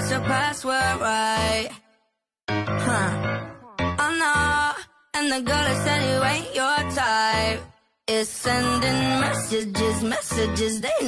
get your password right. Huh. Oh no. And the girl that said you ain't your type is sending messages, messages they never.